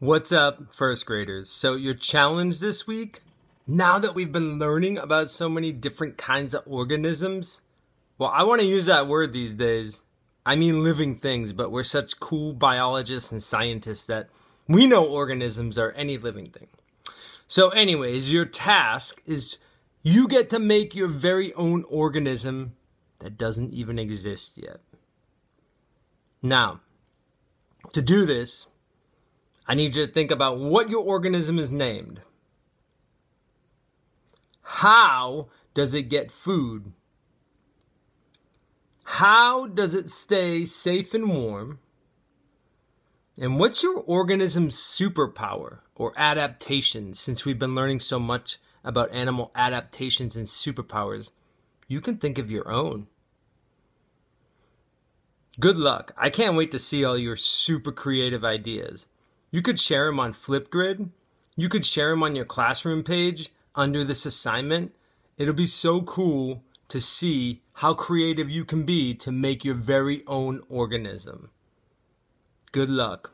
What's up, first graders? So, your challenge this week, now that we've been learning about so many different kinds of organisms, well, I want to use that word these days. I mean living things, but we're such cool biologists and scientists that we know organisms are any living thing. So, anyways, your task is you get to make your very own organism that doesn't even exist yet. Now, to do this, I need you to think about what your organism is named. How does it get food? How does it stay safe and warm? And what's your organism's superpower or adaptation? Since we've been learning so much about animal adaptations and superpowers, you can think of your own. Good luck. I can't wait to see all your super creative ideas. You could share them on Flipgrid. You could share them on your classroom page under this assignment. It'll be so cool to see how creative you can be to make your very own organism. Good luck.